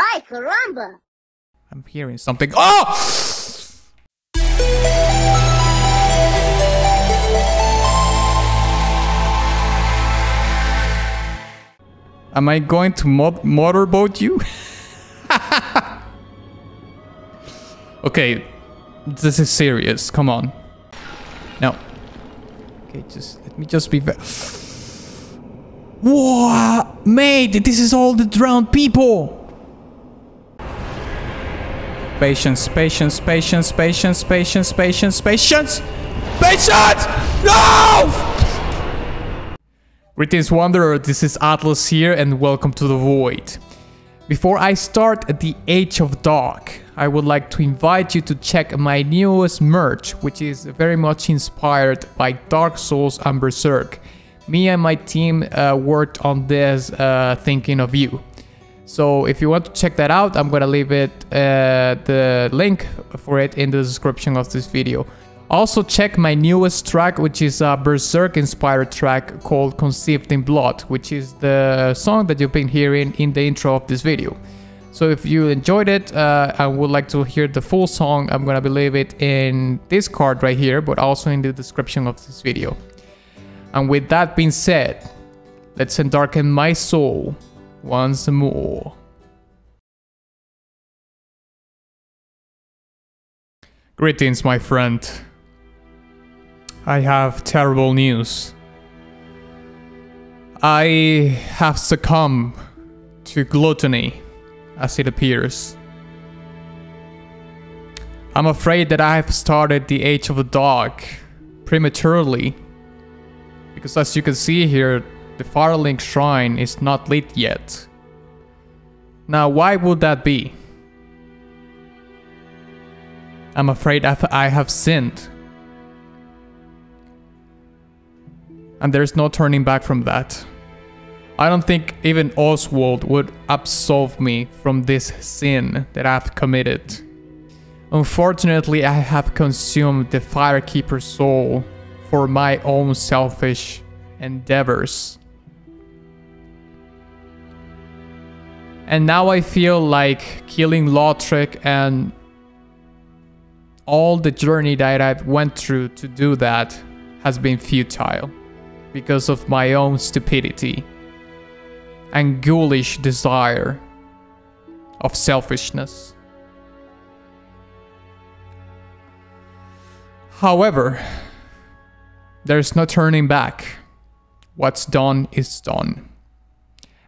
Ay, caramba! I'm hearing something. Oh! Am I going to mod motorboat you? okay, this is serious. Come on. No. Okay, just let me just be. Whoa, mate! This is all the drowned people. Patience, patience, patience, patience, patience, patience, patience, patience! No! Greetings Wanderer, this is Atlas here and welcome to the Void. Before I start at the Age of Dark, I would like to invite you to check my newest merch, which is very much inspired by Dark Souls and Berserk. Me and my team uh, worked on this uh, thinking of you. So if you want to check that out, I'm gonna leave it uh, the link for it in the description of this video. Also check my newest track, which is a Berserk inspired track called Conceived in Blood, which is the song that you've been hearing in the intro of this video. So if you enjoyed it uh, and would like to hear the full song, I'm gonna leave it in this card right here, but also in the description of this video. And with that being said, let's endarken my soul once more. Greetings, my friend. I have terrible news. I have succumbed to gluttony, as it appears. I'm afraid that I have started the Age of the Dog prematurely. Because as you can see here, the Firelink Shrine is not lit yet. Now, why would that be? I'm afraid I have sinned. and there's no turning back from that. I don't think even Oswald would absolve me from this sin that I've committed. Unfortunately, I have consumed the Firekeeper soul for my own selfish endeavors. And now I feel like killing Lautrec and all the journey that I've went through to do that has been futile because of my own stupidity and ghoulish desire of selfishness. However, there's no turning back. What's done is done.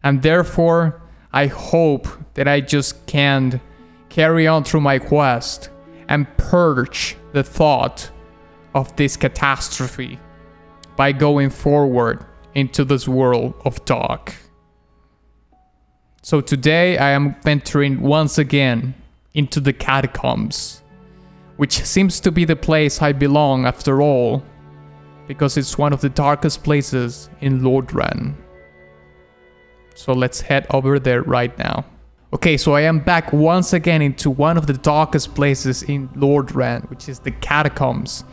And therefore, I hope that I just can't carry on through my quest and purge the thought of this catastrophe by going forward into this world of dark. So today I am venturing once again into the catacombs, which seems to be the place I belong after all, because it's one of the darkest places in Lordran. So let's head over there right now. Okay, so I am back once again into one of the darkest places in Lordran, which is the catacombs.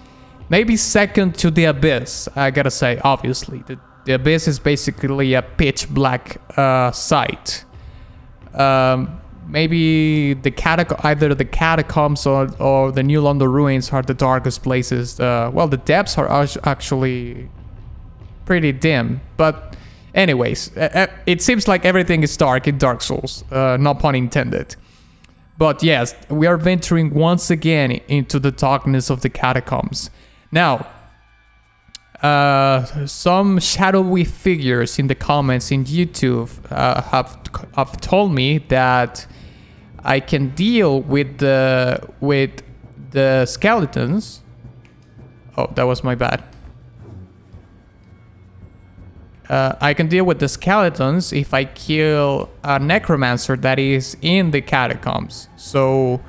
Maybe second to the Abyss, I gotta say, obviously. The, the Abyss is basically a pitch black uh, site. Um, maybe the catac either the catacombs or, or the New Londo ruins are the darkest places. Uh, well, the depths are actually pretty dim, but anyways, it seems like everything is dark in Dark Souls, uh, not pun intended. But yes, we are venturing once again into the darkness of the catacombs. Now, uh, some shadowy figures in the comments in YouTube uh, have have told me that I can deal with the with the skeletons. Oh, that was my bad. Uh, I can deal with the skeletons if I kill a necromancer that is in the catacombs. So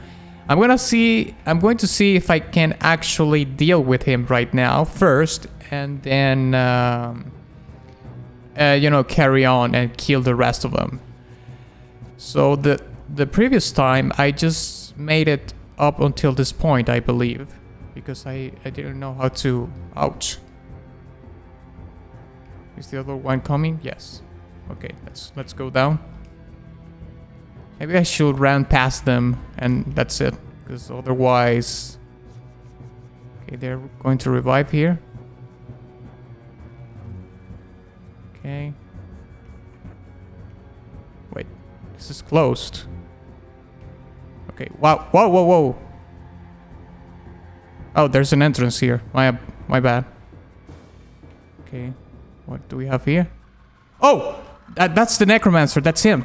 I'm gonna see, I'm going to see if I can actually deal with him right now first, and then, um, uh, you know, carry on and kill the rest of them. So the, the previous time, I just made it up until this point, I believe, because I, I didn't know how to, ouch. Is the other one coming? Yes. Okay, let's, let's go down. Maybe I should run past them and that's it. Because otherwise... Okay, they're going to revive here. Okay. Wait, this is closed. Okay, wow, whoa, whoa, whoa. Oh, there's an entrance here. My, my bad. Okay, what do we have here? Oh, that, that's the necromancer. That's him.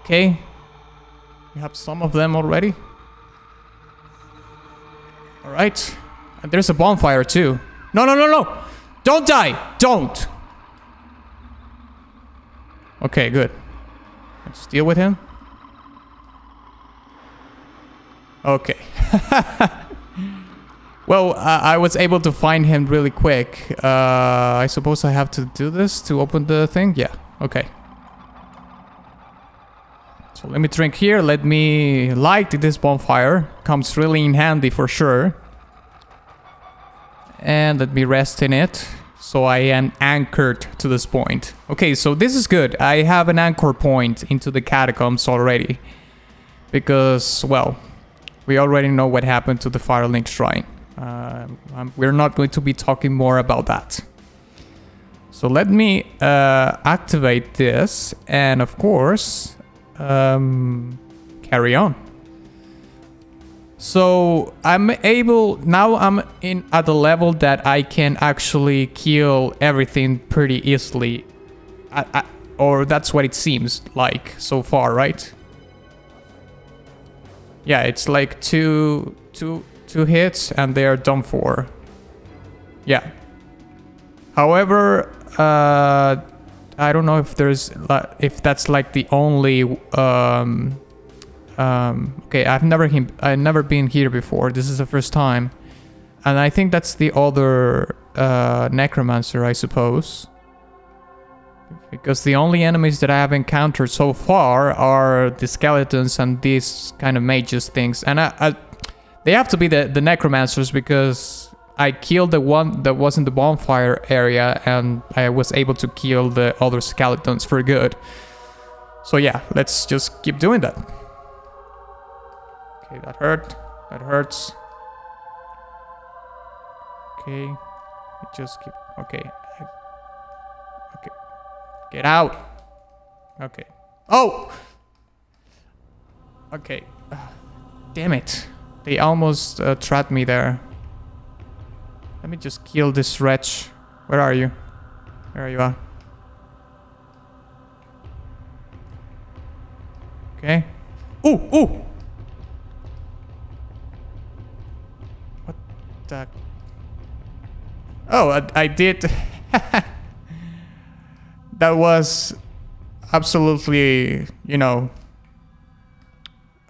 Okay. We have some of them already. Alright. And there's a bonfire too. No, no, no, no! Don't die! Don't! Okay, good. Let's deal with him. Okay. well, uh, I was able to find him really quick. Uh, I suppose I have to do this to open the thing? Yeah, okay. So let me drink here, let me light this bonfire. Comes really in handy for sure. And let me rest in it. So I am anchored to this point. Okay, so this is good. I have an anchor point into the catacombs already. Because, well, we already know what happened to the Firelink Shrine. Uh, we're not going to be talking more about that. So let me uh, activate this. And of course, um, carry on. So I'm able now I'm in at the level that I can actually kill everything pretty easily. I, I, or that's what it seems like so far, right? Yeah, it's like two, two, two hits and they are done for. Yeah. However, uh, I don't know if there's if that's like the only um um okay I've never I've never been here before this is the first time and I think that's the other uh, necromancer I suppose because the only enemies that I have encountered so far are the skeletons and these kind of mages things and I, I they have to be the the necromancers because I killed the one that was in the bonfire area and I was able to kill the other skeletons for good. So yeah, let's just keep doing that. Okay, that hurt. That hurts. Okay. Just keep... Okay. Okay. Get out. Okay. Oh! Okay. Damn it. They almost uh, trapped me there. Let me just kill this wretch. Where are you? There you are. Okay. Ooh, ooh! What the... Oh, I, I did... that was absolutely, you know,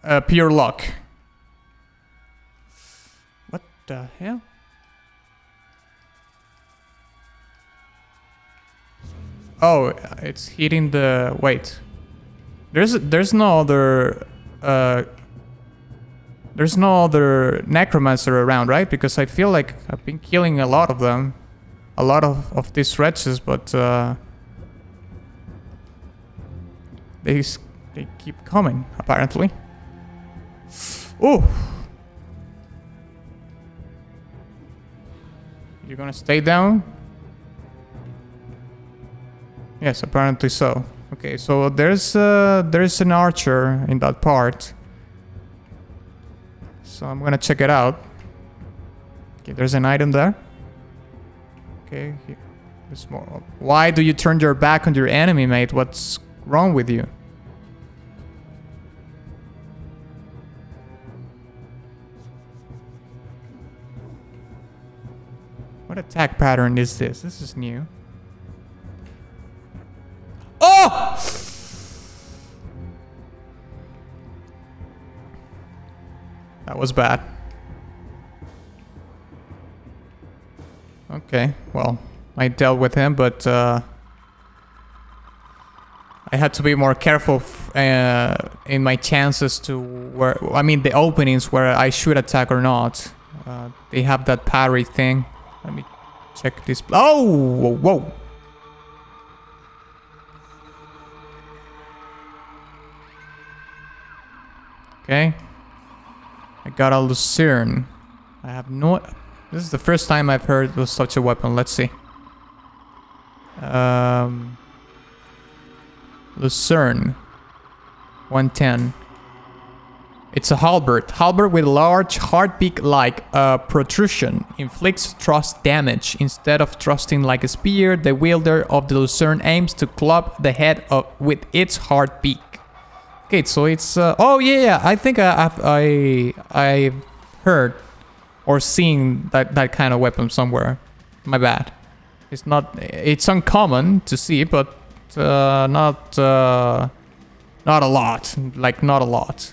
uh, pure luck. What the hell? Oh, it's hitting the... Wait. There's there's no other... Uh, there's no other necromancer around, right? Because I feel like I've been killing a lot of them. A lot of, of these wretches, but... Uh, they, they keep coming, apparently. Oh! You're gonna stay down? Yes, apparently so. Okay, so there's uh, there's an archer in that part. So I'm gonna check it out. Okay, there's an item there. Okay, here. There's more. Why do you turn your back on your enemy, mate? What's wrong with you? What attack pattern is this? This is new. Oh! That was bad. Okay, well, I dealt with him, but uh, I had to be more careful uh, in my chances to where I mean the openings where I should attack or not. Uh, they have that parry thing. Let me check this. Oh, whoa, whoa. Okay. I got a Lucerne. I have no... This is the first time I've heard of such a weapon. Let's see. Um, Lucerne. 110. It's a halberd. Halberd with large heartbeak-like uh, protrusion inflicts thrust damage. Instead of thrusting like a spear, the wielder of the Lucerne aims to club the head of, with its heartbeak. Okay, so it's... Uh, oh, yeah, yeah. I think I, I've I, I heard or seen that, that kind of weapon somewhere. My bad. It's not... It's uncommon to see, but uh, not... Uh, not a lot. Like, not a lot.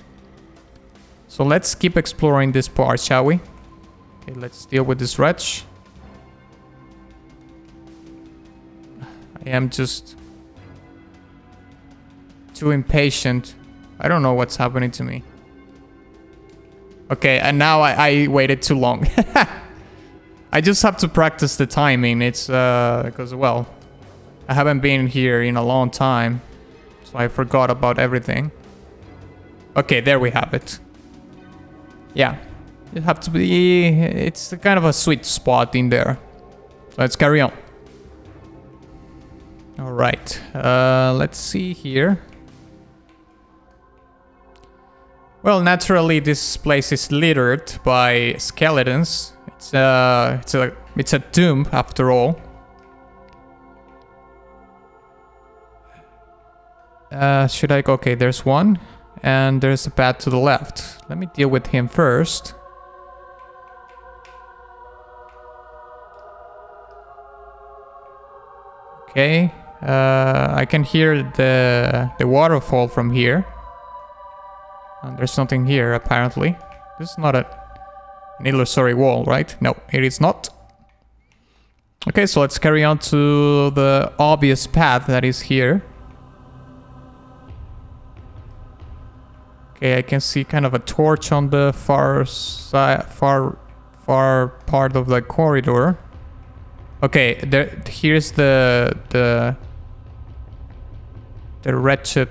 So let's keep exploring this part, shall we? Okay, let's deal with this wretch. I am just too impatient. I don't know what's happening to me. Okay, and now I, I waited too long. I just have to practice the timing. It's, uh, because, well, I haven't been here in a long time. So I forgot about everything. Okay, there we have it. Yeah, you have to be... It's kind of a sweet spot in there. Let's carry on. Alright, uh, let's see here. Well, naturally this place is littered by skeletons. It's a, it's a, it's a tomb after all. Uh, should I go? Okay, there's one. And there's a path to the left. Let me deal with him first. Okay. Uh, I can hear the, the waterfall from here. And there's something here, apparently. This is not a, an illusory wall, right? No, it is not. Okay, so let's carry on to the obvious path that is here. Okay, I can see kind of a torch on the far side, far, far part of the corridor. Okay, there. Here's the the the wretched.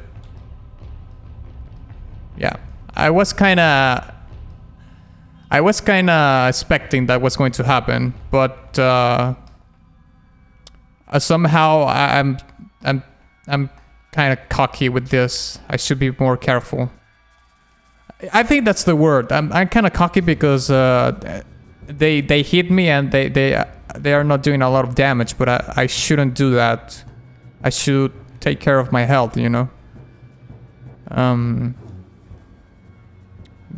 Yeah, I was kind of. I was kind of expecting that was going to happen, but uh, somehow I'm I'm I'm kind of cocky with this. I should be more careful. I think that's the word. I'm, I'm kind of cocky because uh, they they hit me and they they they are not doing a lot of damage, but I, I shouldn't do that. I should take care of my health, you know. Um,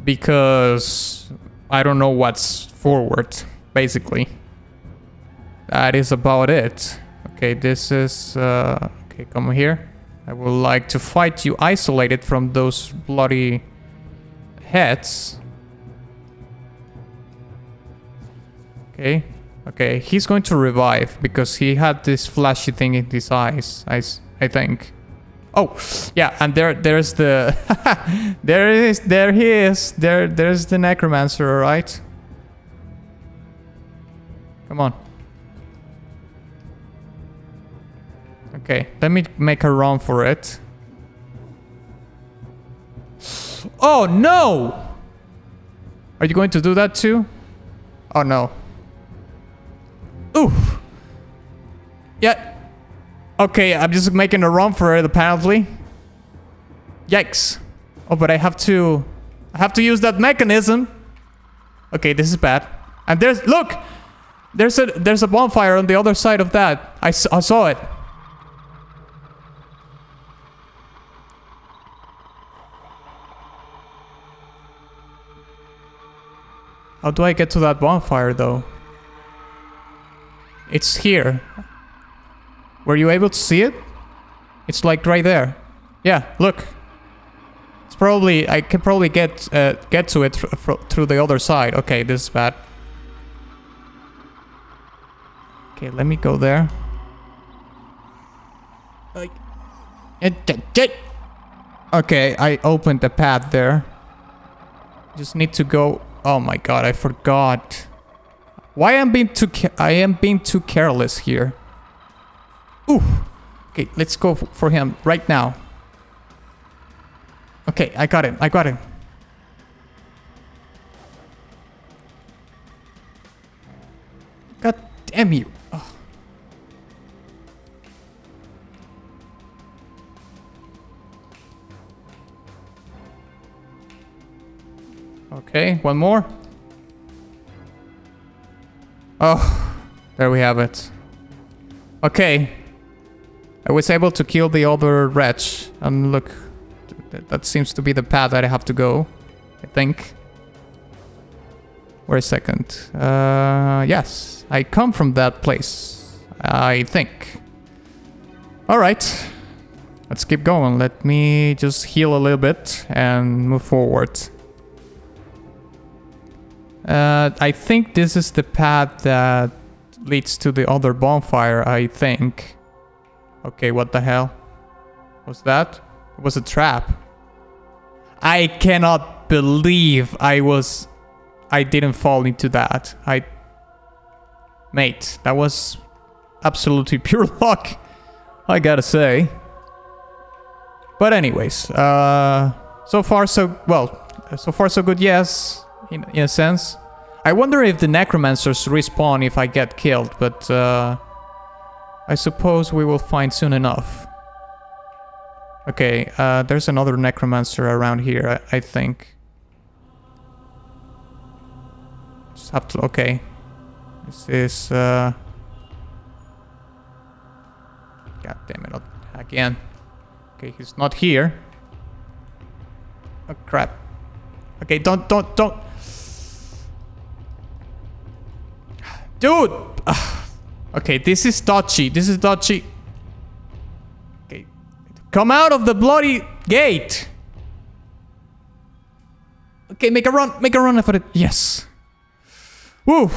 because I don't know what's forward, basically. That is about it. Okay, this is uh, okay. Come here. I would like to fight you isolated from those bloody heads. Okay. Okay, he's going to revive because he had this flashy thing in his eyes, I, I think. Oh, yeah, and there there's the there is there he is. There there's the necromancer, all right? Come on. Okay, let me make a run for it. Oh, no! Are you going to do that too? Oh, no. Ooh. Yeah. Okay, I'm just making a run for it, apparently. Yikes. Oh, but I have to... I have to use that mechanism. Okay, this is bad. And there's... Look! There's a there's a bonfire on the other side of that. I, I saw it. How do I get to that bonfire though? It's here. Were you able to see it? It's like right there. Yeah, look. It's probably I can probably get uh, get to it th through the other side. Okay, this is bad. Okay, let me go there. Okay, I opened the path there. Just need to go Oh my god, I forgot. Why am being too I am being too careless here. Ooh. Okay, let's go for him right now. Okay, I got him. I got him. God damn you. Okay, one more. Oh, there we have it. Okay. I was able to kill the other wretch. And look, that seems to be the path that I have to go. I think. Wait a second. Uh, yes, I come from that place. I think. Alright. Let's keep going. Let me just heal a little bit and move forward. Uh, I think this is the path that leads to the other bonfire, I think. Okay, what the hell? Was that? It was a trap. I cannot believe I was... I didn't fall into that. I... Mate, that was absolutely pure luck, I gotta say. But anyways, uh, so far so... Well, so far so good, yes in, in a sense. I wonder if the necromancers respawn if I get killed, but uh, I suppose we will find soon enough. Okay, uh, there's another necromancer around here, I, I think. Just have to... Okay. This is... Uh... God damn it, again. Okay, he's not here. Oh crap. Okay, don't, don't, don't... Dude! okay, this is dodgy. This is dodgy. Okay. Come out of the bloody gate! Okay, make a run. Make a run for it. Yes. Woo!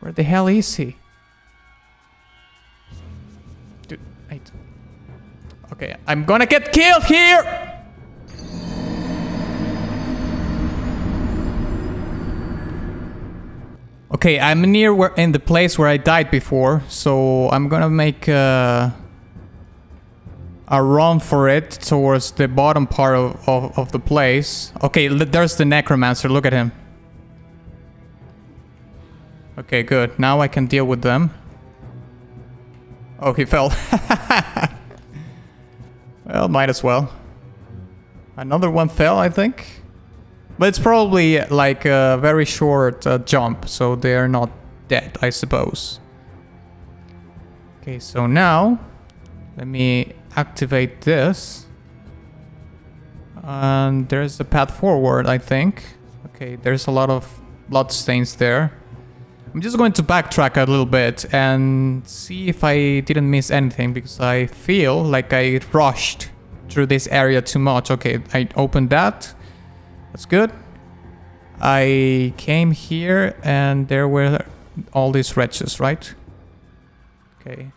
Where the hell is he? Dude. Okay, I'm gonna get killed here! Okay, I'm near where in the place where I died before, so I'm gonna make a, a run for it towards the bottom part of, of, of the place. Okay, there's the necromancer, look at him. Okay, good. Now I can deal with them. Oh, he fell. well, might as well. Another one fell, I think. But it's probably like a very short uh, jump, so they're not dead, I suppose. Okay, so now let me activate this. And there's a path forward, I think. Okay, there's a lot of blood stains there. I'm just going to backtrack a little bit and see if I didn't miss anything because I feel like I rushed through this area too much. Okay, I opened that. That's good. I came here and there were all these wretches, right? Okay.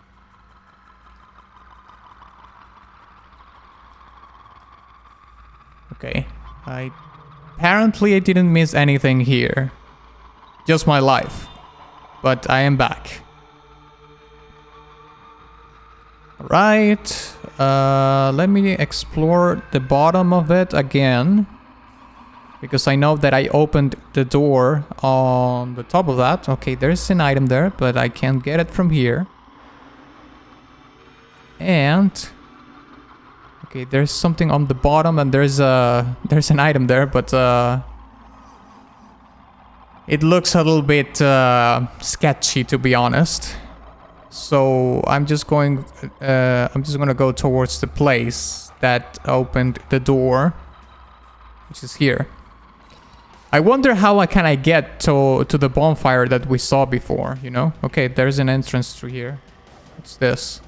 Okay. I apparently I didn't miss anything here. Just my life. But I am back. Right. Uh, let me explore the bottom of it again. Because I know that I opened the door on the top of that. Okay, there's an item there, but I can't get it from here. And... Okay, there's something on the bottom and there's a... There's an item there, but... Uh, it looks a little bit uh, sketchy, to be honest. So I'm just going... Uh, I'm just gonna go towards the place that opened the door. Which is here. I wonder how I can I get to to the bonfire that we saw before, you know? Okay, there's an entrance through here. What's this?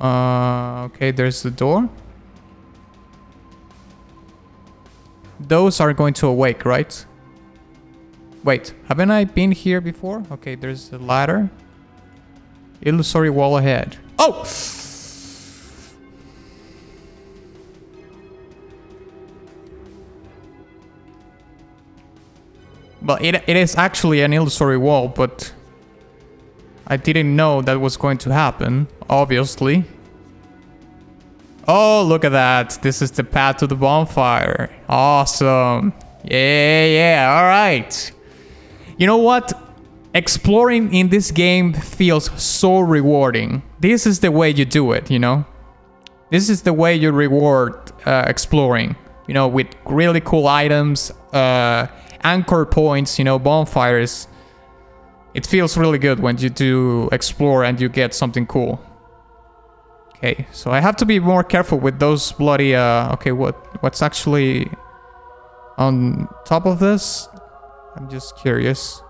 Uh, okay, there's the door. Those are going to awake, right? Wait, haven't I been here before? Okay, there's a ladder. Illusory wall ahead. Oh! But it, it is actually an illusory wall, but I didn't know that was going to happen, obviously. Oh, look at that. This is the path to the bonfire. Awesome. Yeah, yeah, all right. You know what? Exploring in this game feels so rewarding. This is the way you do it, you know? This is the way you reward uh, exploring, you know, with really cool items, uh, anchor points, you know, bonfires. It feels really good when you do explore and you get something cool. Okay, so I have to be more careful with those bloody, uh, okay, what, what's actually on top of this? I'm just curious.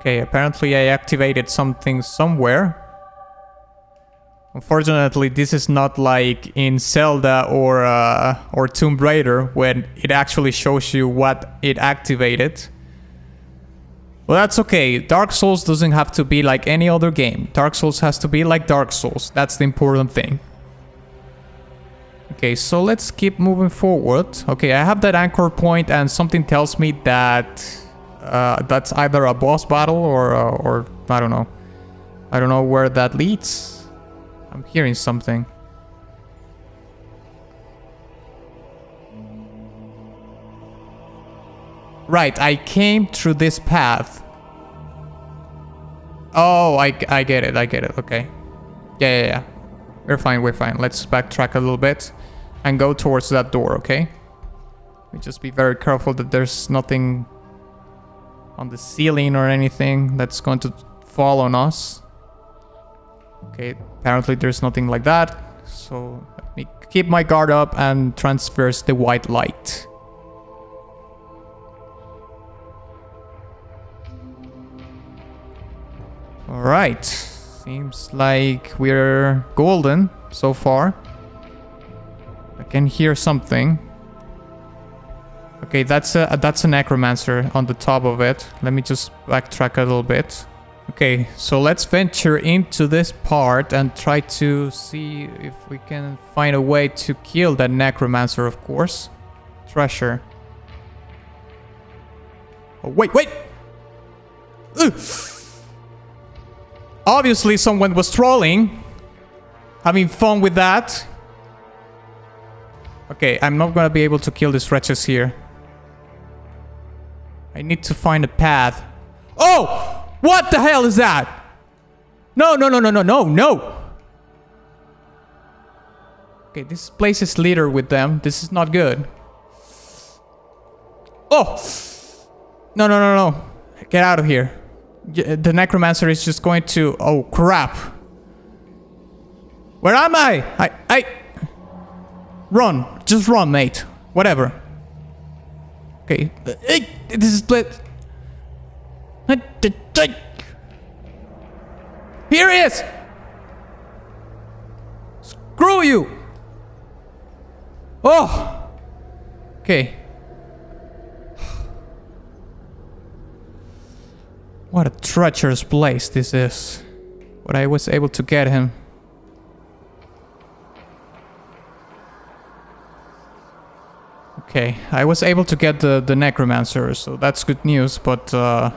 Okay, apparently I activated something somewhere. Unfortunately, this is not like in Zelda or uh, or Tomb Raider when it actually shows you what it activated. Well, that's okay. Dark Souls doesn't have to be like any other game. Dark Souls has to be like Dark Souls. That's the important thing. Okay, so let's keep moving forward. Okay, I have that anchor point and something tells me that uh, that's either a boss battle or, uh, or I don't know. I don't know where that leads. I'm hearing something. Right, I came through this path. Oh, I, I get it, I get it, okay. Yeah, yeah, yeah. We're fine, we're fine. Let's backtrack a little bit and go towards that door, okay? We just be very careful that there's nothing on the ceiling or anything that's going to fall on us. Okay, apparently there's nothing like that. So let me keep my guard up and transverse the white light. Alright, seems like we're golden so far. I can hear something. Okay, that's a that's a necromancer on the top of it. Let me just backtrack a little bit. Okay, so let's venture into this part and try to see if we can find a way to kill that necromancer, of course. Treasure. Oh, wait, wait! Ugh. Obviously someone was trolling. Having fun with that. Okay, I'm not gonna be able to kill these wretches here. I need to find a path. Oh! What the hell is that? No, no, no, no, no, no, no! Okay, this place is littered with them. This is not good. Oh! No, no, no, no. Get out of here. Uh, the necromancer is just going to... Oh, crap. Where am I? I... I... Run. Just run, mate. Whatever. Okay. Uh, this is. Here he is! Screw you! Oh! Okay. What a treacherous place this is. But I was able to get him. Okay, I was able to get the, the necromancer, so that's good news, but uh,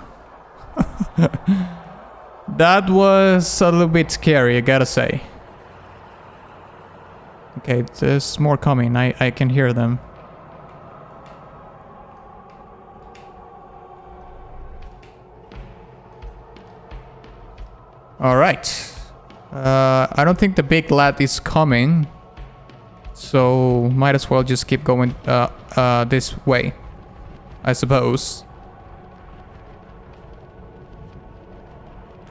that was a little bit scary, I gotta say. Okay, there's more coming, I, I can hear them. Alright. Uh, I don't think the big lad is coming. So might as well just keep going uh, uh, this way, I suppose.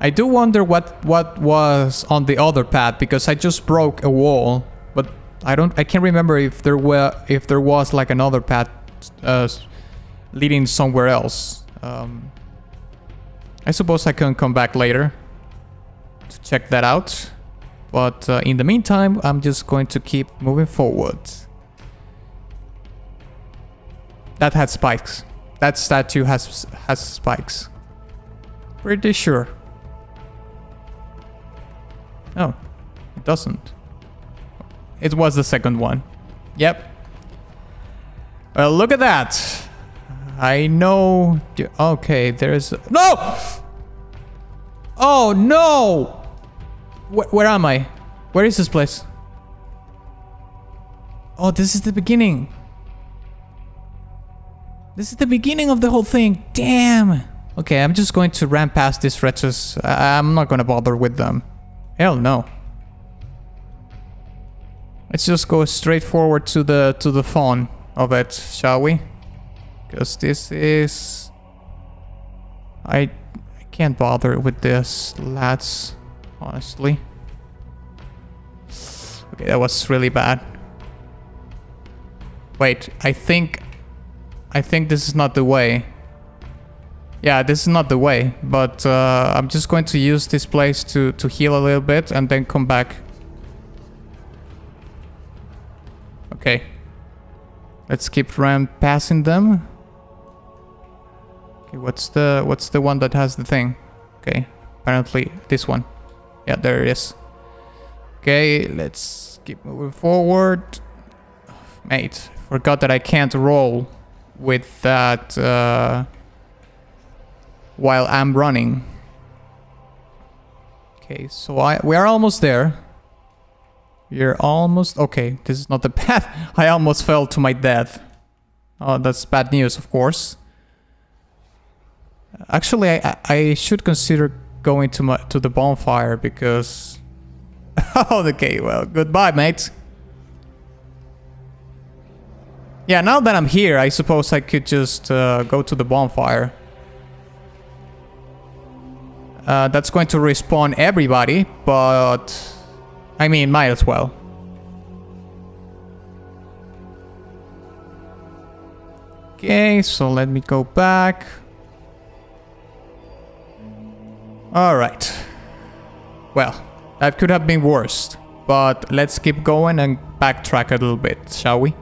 I do wonder what what was on the other path because I just broke a wall, but I don't I can't remember if there were if there was like another path uh, leading somewhere else. Um, I suppose I can come back later to check that out. But uh, in the meantime, I'm just going to keep moving forward. That had spikes. That statue has has spikes. Pretty sure. Oh, it doesn't. it was the second one. Yep. Well, look at that. I know... Okay, there's... No! Oh, no! Where, where am I? Where is this place? Oh, this is the beginning. This is the beginning of the whole thing. Damn. Okay, I'm just going to ram past these wretches. I'm not gonna bother with them. Hell no. Let's just go straight forward to the to the phone of it, shall we? Because this is... I, I can't bother with this, lads, honestly. Okay, that was really bad. Wait, I think... I think this is not the way. Yeah, this is not the way, but uh, I'm just going to use this place to, to heal a little bit and then come back. Okay. Let's keep ram passing them. Okay, what's the what's the one that has the thing? Okay, apparently this one. Yeah, there it is. Okay, let's keep moving forward. Mate, forgot that I can't roll with that uh, while I'm running. Okay, so I we are almost there. You're almost... Okay, this is not the path. I almost fell to my death. Oh, that's bad news, of course. Actually, I, I should consider going to my to the bonfire because... oh, okay, well, goodbye, mate. Yeah, now that I'm here, I suppose I could just uh, go to the bonfire. Uh, that's going to respawn everybody, but... I mean, might as well. Okay, so let me go back. Alright. Well, that could have been worse. But let's keep going and backtrack a little bit, shall we?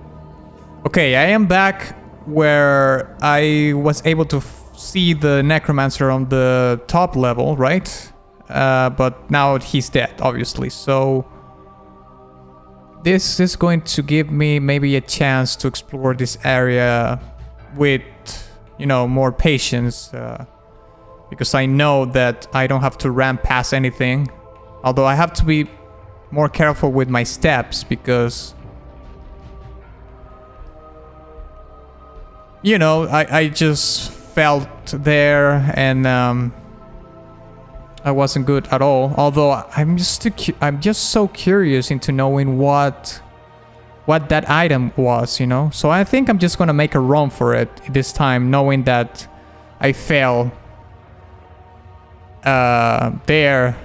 Okay, I am back where I was able to see the necromancer on the top level, right? Uh, but now he's dead, obviously. So this is going to give me maybe a chance to explore this area with, you know, more patience. Uh, because I know that I don't have to ram past anything. Although I have to be more careful with my steps because... You know, I, I just felt there and um, I wasn't good at all. Although I'm just I'm just so curious into knowing what what that item was, you know. So I think I'm just gonna make a run for it this time, knowing that I fail uh, there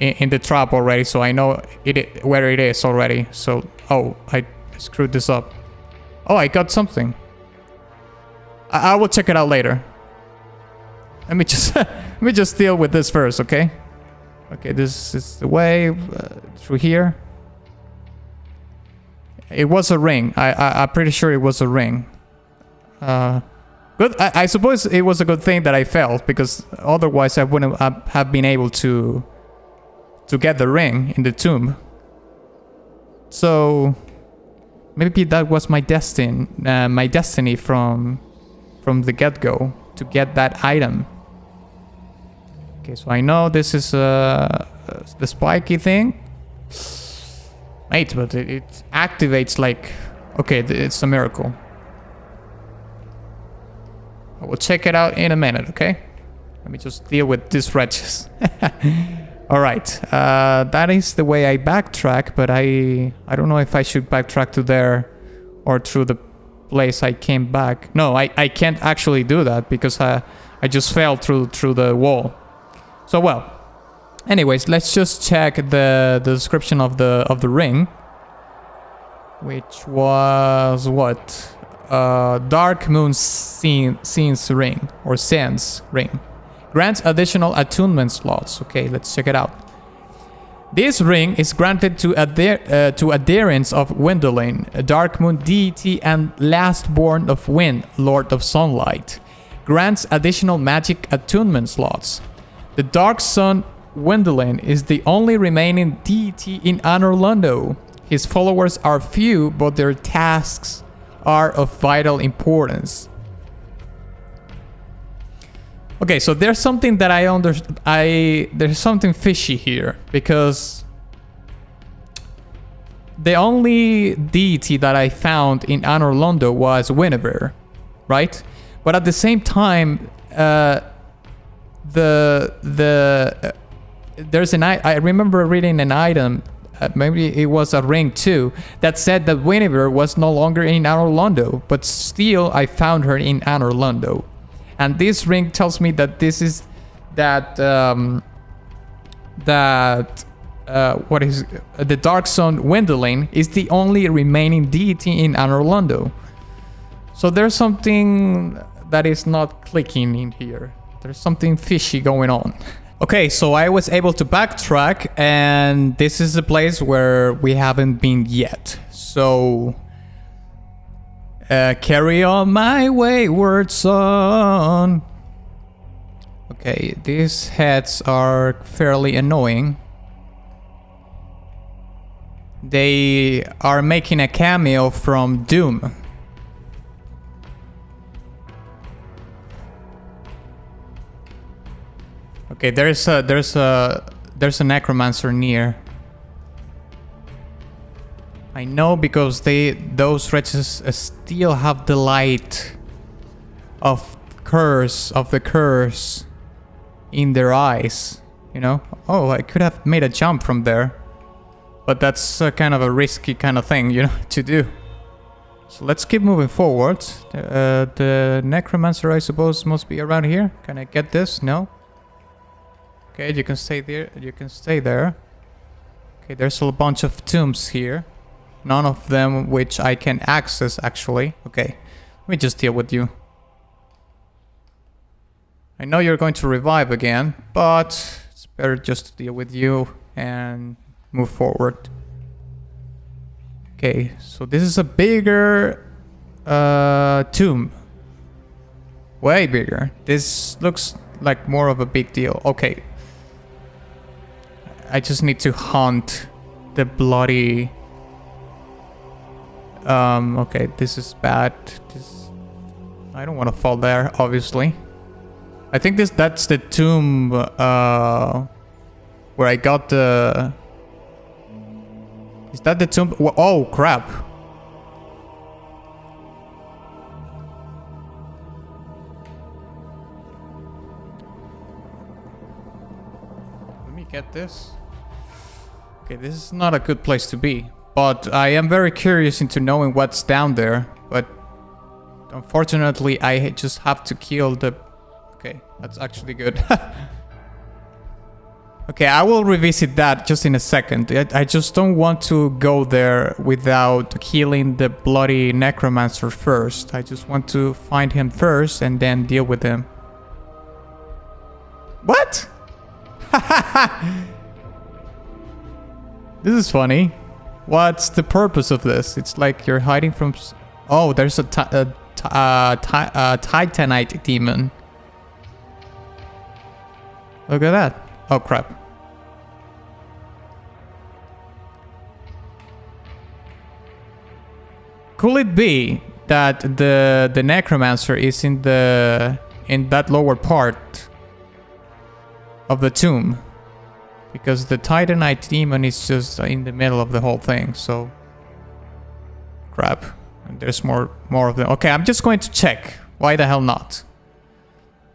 in, in, the trap already. So I know it where it is already. So oh, I screwed this up. Oh, I got something. I, I will check it out later. Let me just let me just deal with this first, okay? Okay, this is the way uh, through here. It was a ring. I, I I'm pretty sure it was a ring. Uh, good. I, I suppose it was a good thing that I failed because otherwise I wouldn't have been able to to get the ring in the tomb. So maybe that was my destiny, uh, my destiny from from the get-go to get that item. Okay, so I know this is uh, the spiky thing. Wait, but it, it activates like... Okay, it's a miracle. I will check it out in a minute, okay? Let me just deal with these wretches. Alright, uh, that is the way I backtrack, but I I don't know if I should backtrack to there or through the place I came back. No, I, I can't actually do that because I, I just fell through through the wall. So well, anyways, let's just check the, the description of the of the ring, which was what uh, Dark Moon scene, Scenes ring or Sands ring. Grants additional attunement slots. Okay, let's check it out. This ring is granted to, adher uh, to adherents of Gwyndolin, a Dark Moon deity and lastborn of Gwyn, Lord of Sunlight. Grants additional magic attunement slots. The Dark Sun Gwyndolin is the only remaining deity in Anor Londo. His followers are few, but their tasks are of vital importance. Okay, so there's something that I under I there's something fishy here because the only deity that I found in Anor Londo was Gwynevere, right? But at the same time, uh, the the there's an I I remember reading an item, uh, maybe it was a ring too, that said that Gwynevere was no longer in Anor Londo, but still I found her in Anor Londo, and this ring tells me that this is that um, that uh, what is uh, the Dark Sun Gwyndolin is the only remaining deity in Anor Londo. So there's something that is not clicking in here. There's something fishy going on. Okay, so I was able to backtrack and this is a place where we haven't been yet. So uh, carry on my wayward son. Okay, these heads are fairly annoying. They are making a cameo from Doom. Okay, there's a there's a there's a necromancer near. I know because they those wretches still have the light of curse of the curse in their eyes. You know? Oh, I could have made a jump from there. But that's uh, kind of a risky kind of thing, you know, to do. So let's keep moving forward. Uh, the necromancer, I suppose, must be around here. Can I get this? No. Okay, you can stay there. You can stay there. Okay, there's a bunch of tombs here. None of them which I can access, actually. Okay, let me just deal with you. I know you're going to revive again, but it's better just to deal with you and move forward. Okay, so this is a bigger uh, tomb. Way bigger. This looks like more of a big deal. Okay. I just need to hunt the bloody... Um, okay, this is bad. This... I don't want to fall there, obviously. I think this that's the tomb uh, where I got the is that the tomb? Oh, crap. Let me get this. Okay, this is not a good place to be. But I am very curious into knowing what's down there. But unfortunately, I just have to kill the... Okay, that's actually good. Okay, I will revisit that just in a second. I, I, just don't want to go there without killing the bloody necromancer first. I just want to find him first and then deal with him. What? this is funny. What's the purpose of this? It's like you're hiding from... Oh, there's a, a, a, a uh, uh, Titanite demon. Look at that. Oh crap. Could it be that the the necromancer is in the in that lower part of the tomb? Because the Titanite demon is just in the middle of the whole thing, so crap. There's more more of them. Okay, I'm just going to check. Why the hell not?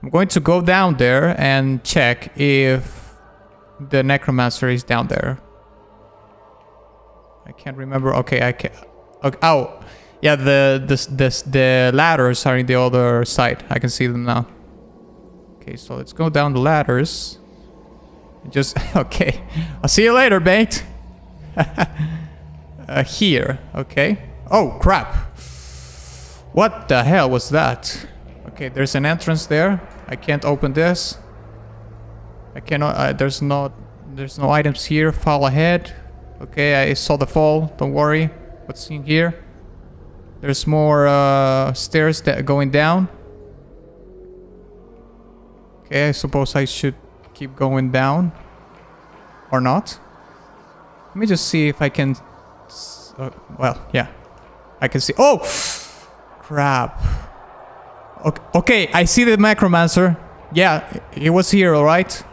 I'm going to go down there and check if the necromancer is down there. I can't remember. Okay, I can. Okay, oh, yeah, the, the, the, the ladders are in the other side. I can see them now. Okay, so let's go down the ladders. Just, okay. I'll see you later, mate. uh, here, okay. Oh, crap. What the hell was that? Okay, there's an entrance there. I can't open this. I cannot, uh, there's not, there's no items here. Fall ahead. Okay, I saw the fall. Don't worry. What's in here? There's more uh, stairs that going down. Okay, I suppose I should keep going down. Or not. Let me just see if I can Uh, well, yeah. I can see. Oh! Crap. Okay, okay, I see the Necromancer. Yeah, he was here, alright?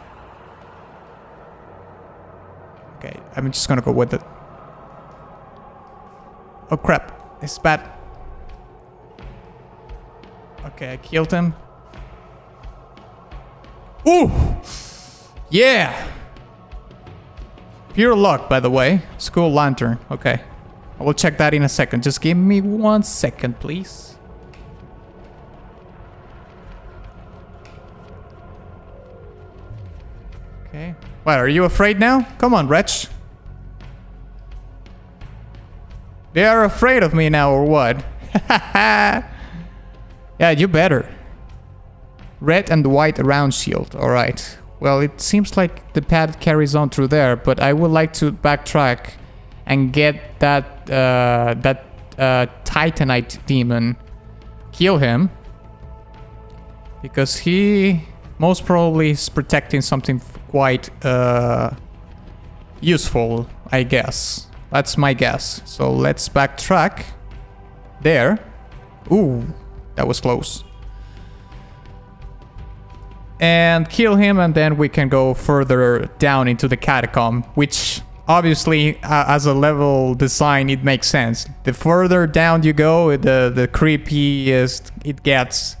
Okay, I'm just gonna go with it. Oh crap, it's bad. Okay, I killed him. Ooh! Yeah! Pure luck, by the way. Skull lantern. Okay. I will check that in a second. Just give me one second, please. Okay. What, are you afraid now? Come on, wretch. They are afraid of me now, or what? yeah, you better. Red and white round shield. Alright. Well, it seems like the path carries on through there, but I would like to backtrack and get that uh, that uh, Titanite demon, kill him, because he most probably is protecting something quite uh, useful, I guess. That's my guess. So let's backtrack. There. Ooh, that was close and kill him and then we can go further down into the catacomb which obviously uh, as a level design it makes sense. The further down you go the the creepiest it gets.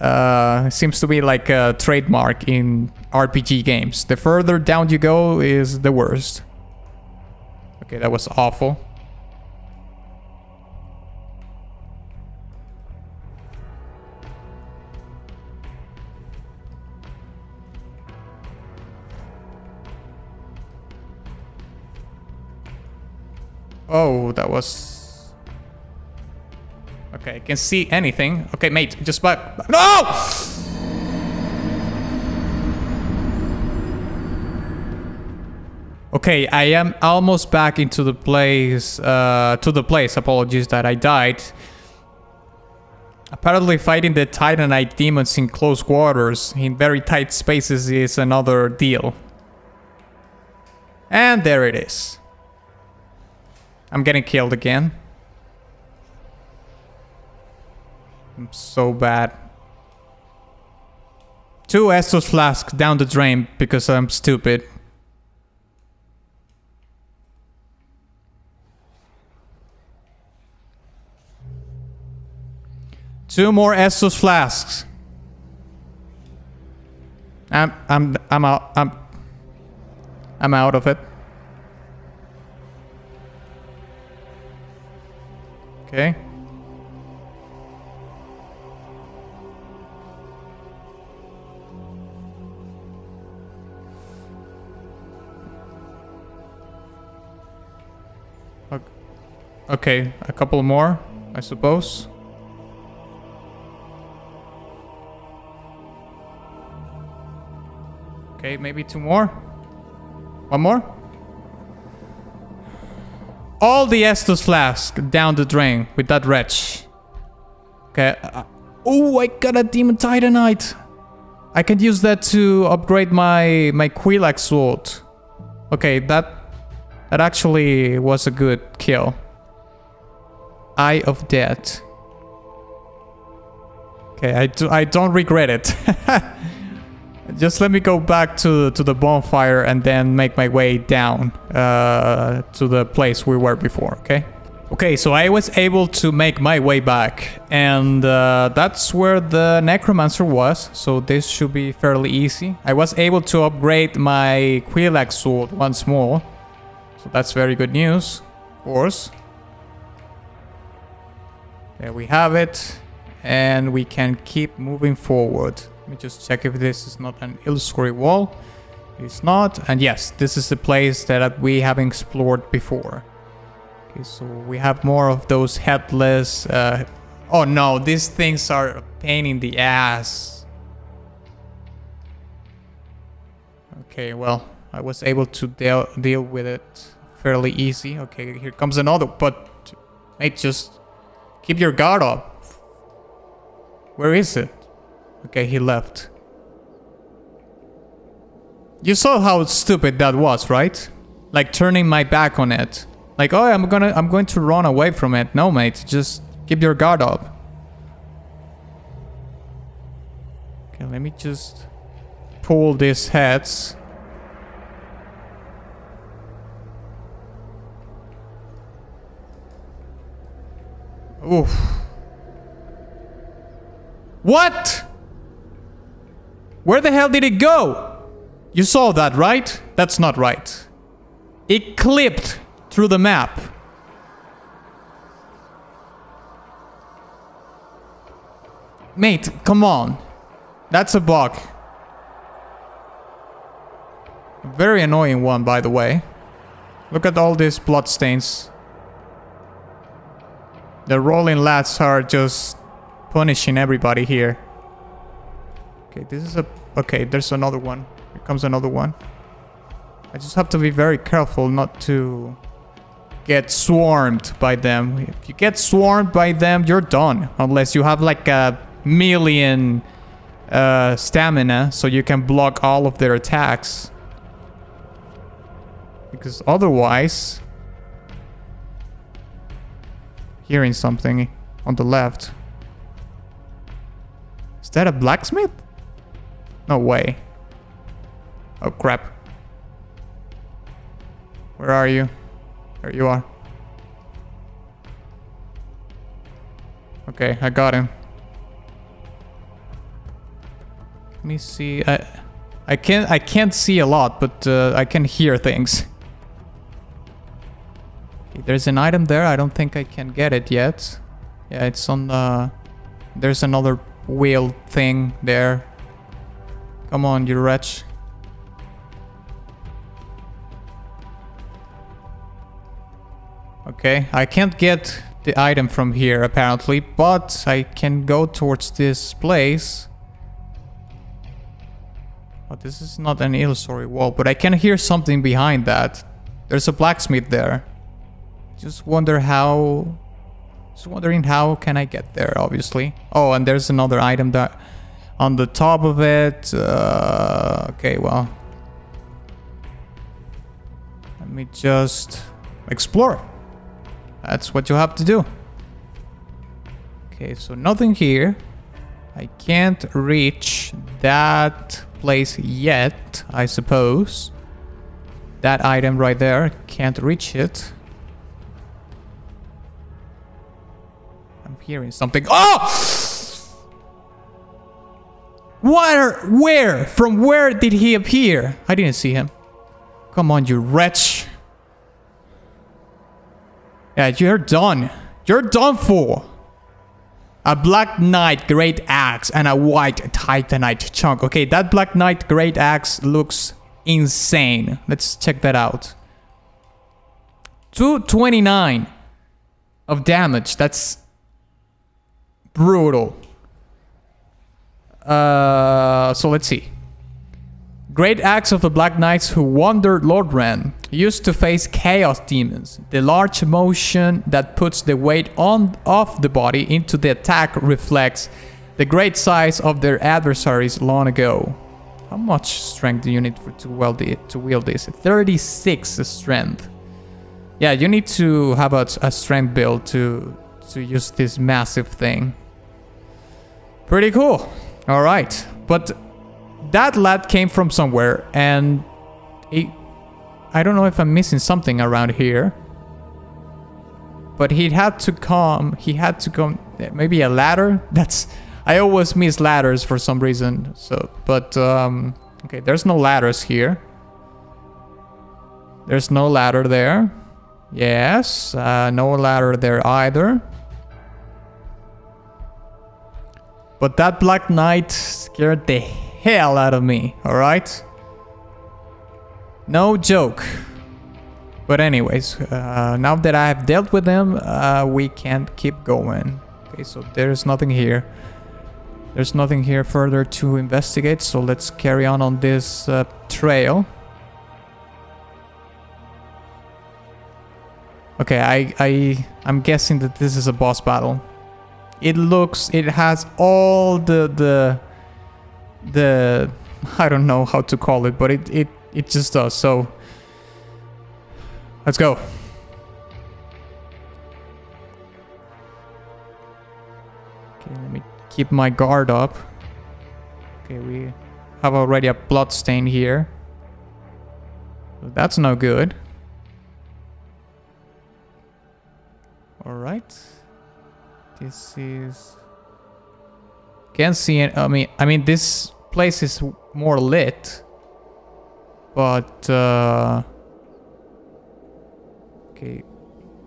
Uh, seems to be like a trademark in RPG games. The further down you go is the worst. Okay that was awful Oh, that was... Okay, I can see anything. Okay, mate, just back... No! Okay, I am almost back into the place, uh, to the place, apologies that I died. Apparently fighting the Titanite demons in close quarters, in very tight spaces is another deal. And there it is. I'm getting killed again. I'm so bad. Two Estus flasks down the drain because I'm stupid. Two more Estus flasks. I'm I'm I'm out I'm I'm out of it. Okay. Okay, a couple more, I suppose. Okay, maybe two more. One more? All the Estus flask down the drain with that wretch. Okay. Oh, I got a Demon Titanite. I can use that to upgrade my my Quelaag's sword. Okay, that that actually was a good kill. Eye of Death. Okay, I, do, I don't regret it. Just let me go back to, to the bonfire and then make my way down uh, to the place we were before, okay? Okay, so I was able to make my way back, and uh, that's where the Necromancer was, so this should be fairly easy. I was able to upgrade my Quelaag's sword once more, so that's very good news, of course. There we have it, and we can keep moving forward. Me just check if this is not an illusory wall. It's not. And yes, this is the place that we have explored before. Okay, so we have more of those headless... Uh, oh no, these things are a pain in the ass. Okay, well, I was able to deal, deal with it fairly easy. Okay, here comes another, but mate, just keep your guard up. Where is it? Okay, he left. You saw how stupid that was, right? Like turning my back on it. Like, oh, I'm gonna, I'm going to run away from it. No, mate, just keep your guard up. Okay, let me just pull these heads. Oof. What? Where the hell did it go? You saw that, right? That's not right. It clipped through the map. Mate, come on. That's a bug. Very annoying one, by the way. Look at all these blood stains. The rolling lads are just punishing everybody here. Okay, this is a... Okay, there's another one. Here comes another one. I just have to be very careful not to get swarmed by them. If you get swarmed by them, you're done. Unless you have like a million uh, stamina so you can block all of their attacks. Because otherwise... Hearing something on the left. Is that a blacksmith? No way. Oh crap. Where are you? There you are. Okay, I got him. Let me see. I I can't I can't see a lot, but uh, I can hear things. Okay, there's an item there. I don't think I can get it yet. Yeah, it's on the. There's another wheel thing there. Come on, you wretch. Okay, I can't get the item from here apparently, but I can go towards this place. Oh, this is not an illusory wall, but I can hear something behind that. There's a blacksmith there. Just wonder how... Just wondering how can I get there, obviously. Oh, and there's another item that... On the top of it... Uh, okay, well... Let me just... Explore. That's what you have to do. Okay, so nothing here. I can't reach that place yet, I suppose. That item right there, can't reach it. I'm hearing something. Oh! Where? Where? From where did he appear? I didn't see him. Come on, you wretch. Yeah, you're done. You're done for. A Black Knight Great Axe and a White Titanite Chunk. Okay, that Black Knight Great Axe looks insane. Let's check that out. 229 of damage. That's brutal. Uh, so let's see. Great Axe of the Black Knights who wandered Lordran used to face chaos demons. The large motion that puts the weight on of the body into the attack reflects the great size of their adversaries long ago. How much strength do you need for to wield it, to wield this? 36 strength. Yeah, you need to have a, a strength build to to use this massive thing. Pretty cool. All right, but that lad came from somewhere and he, I don't know if I'm missing something around here. But he had to come, he had to come, maybe a ladder? That's, I always miss ladders for some reason. So, but, um, okay, there's no ladders here. There's no ladder there. Yes, uh, no ladder there either. But that Black Knight scared the hell out of me, alright? No joke. But anyways, uh, now that I have dealt with them, uh, we can keep going. Okay, so there's nothing here. There's nothing here further to investigate, so let's carry on on this uh, trail. Okay, I, I, I'm guessing that this is a boss battle it looks it has all the the the I don't know how to call it but it it it just does. So let's go. Okay let me keep my guard up. Okay we have already a blood stain here. That's no good. All right. This is... Can't see it. I mean, I mean, this place is more lit. But, uh... Okay.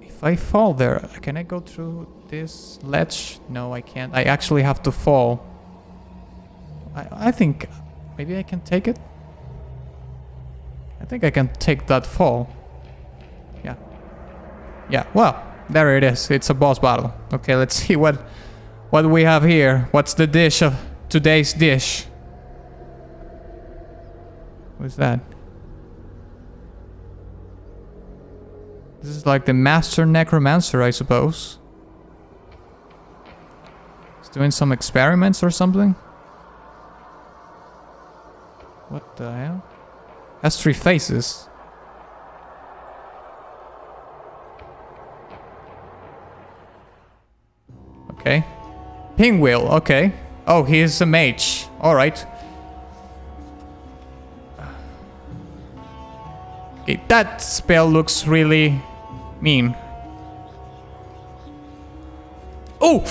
If I fall there, can I go through this ledge? No, I can't. I actually have to fall. I, I think maybe I can take it. I think I can take that fall. Yeah. Yeah, well, there it is. It's a boss battle. Okay, let's see what what we have here. What's the dish of today's dish? What's that? This is like the master necromancer, I suppose. He's doing some experiments or something. What the hell? Has three faces. Okay. Pinwheel, okay. Oh, he is a mage. Alright. Okay, that spell looks really mean. Oh!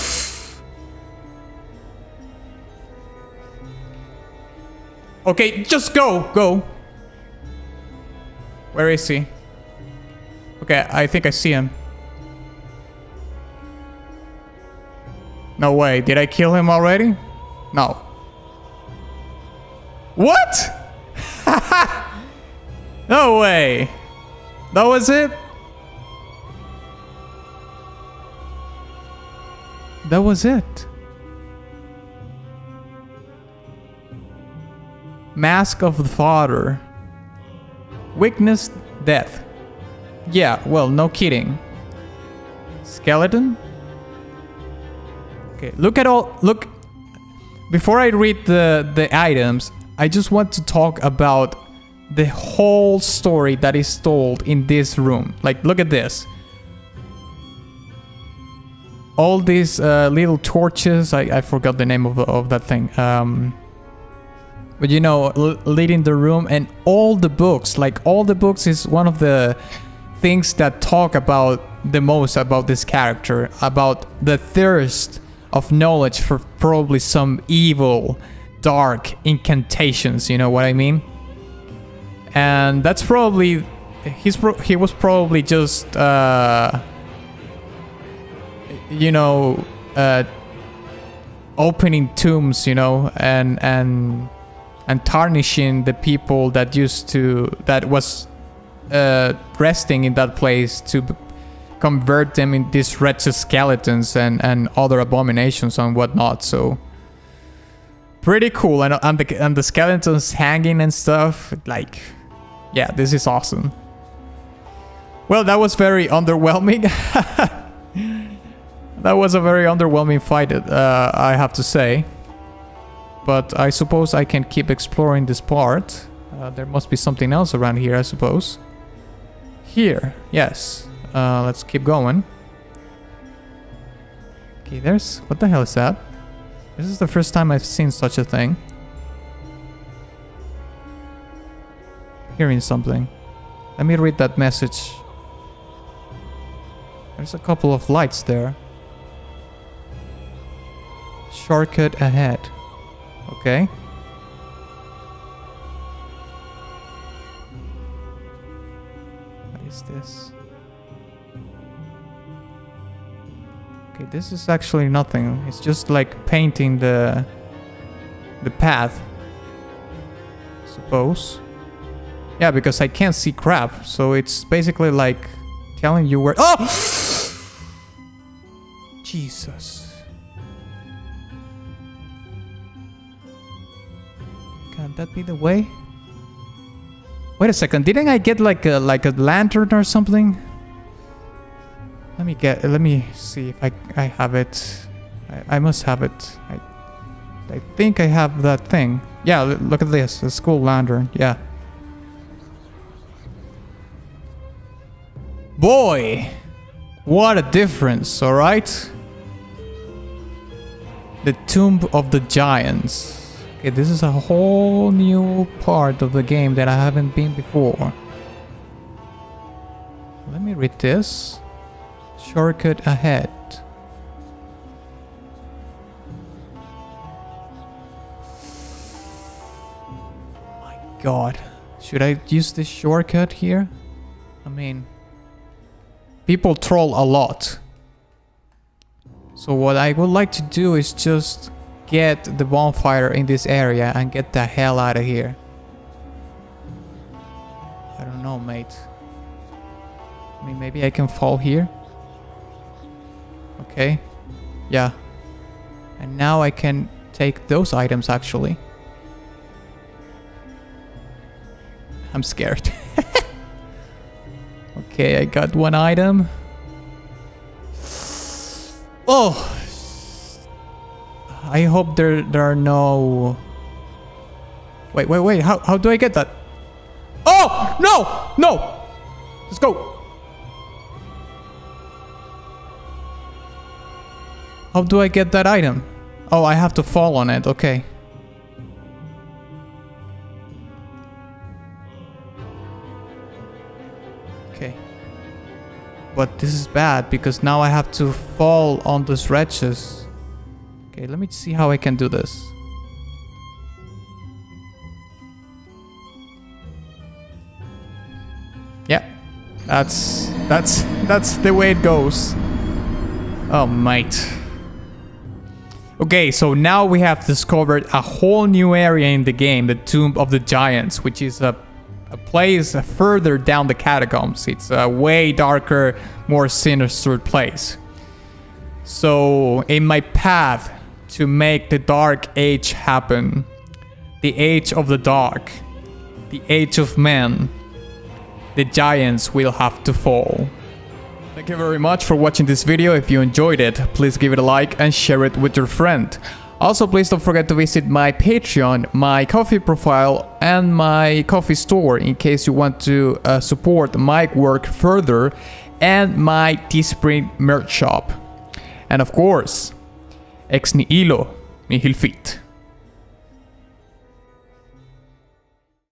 Okay, just go, go. Where is he? Okay, I think I see him. No way, did I kill him already? No. What? no way. That was it? That was it. Mask of the Father. Weakness, death. Yeah, well, no kidding. Skeleton? Okay, look at all, look. Before I read the, the items, I just want to talk about the whole story that is told in this room. Like, look at this. All these uh, little torches, I, I forgot the name of, of that thing. Um, but you know, leading the room and all the books, like all the books is one of the things that talk about the most about this character, about the thirst of knowledge for probably some evil, dark incantations, you know what I mean? And that's probably he's he was probably just uh you know uh opening tombs, you know, and and and tarnishing the people that used to that was uh, resting in that place to convert them in these wretched skeletons and and other abominations and whatnot. So pretty cool, and and the and the skeletons hanging and stuff. Like, yeah, this is awesome. Well, that was very underwhelming. that was a very underwhelming fight, uh, I have to say. But I suppose I can keep exploring this part. Uh, there must be something else around here, I suppose. Here, yes. Uh, let's keep going. Okay, there's... What the hell is that? This is the first time I've seen such a thing. Hearing something. Let me read that message. There's a couple of lights there. Shortcut ahead. Okay. Okay, this is actually nothing. It's just like painting the the path. Suppose. Yeah, because I can't see crap, so it's basically like telling you where. Oh! Jesus. Can that be the way? Wait a second, didn't I get like a like a lantern or something? Let me get let me see if I I have it. I, I must have it. I I think I have that thing. Yeah, look at this. A skull lantern. Yeah. Boy, what a difference, alright? The Tomb of the Giants. Okay, this is a whole new part of the game that I haven't been before. Let me read this. Shortcut ahead. My god. Should I use this shortcut here? I mean, people troll a lot. So what I would like to do is just get the bonfire in this area and get the hell out of here. I don't know, mate. I mean, maybe I can fall here. Okay. Yeah. And now I can take those items, actually. I'm scared. okay, I got one item. Oh! I hope there there are no... Wait, wait, wait. How, how do I get that? Oh! No! No! Let's go! How do I get that item? Oh, I have to fall on it. Okay. Okay. But this is bad because now I have to fall on those wretches. Okay, let me see how I can do this. Yeah. That's that's that's the way it goes. Oh mate. Okay, so now we have discovered a whole new area in the game, the Tomb of the Giants, which is a a place further down the catacombs. It's a way darker, more sinister place. So, in my path to make the Dark Age happen, the Age of the Dark, the Age of Men, the giants will have to fall. Thank you very much for watching this video. If you enjoyed it, please give it a like and share it with your friend. Also, please don't forget to visit my Patreon, my Ko-fi profile, and my Ko-fi store in case you want to uh, support my work further, and my Teespring merch shop. And of course, ex nihilo nihil.